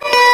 Oh.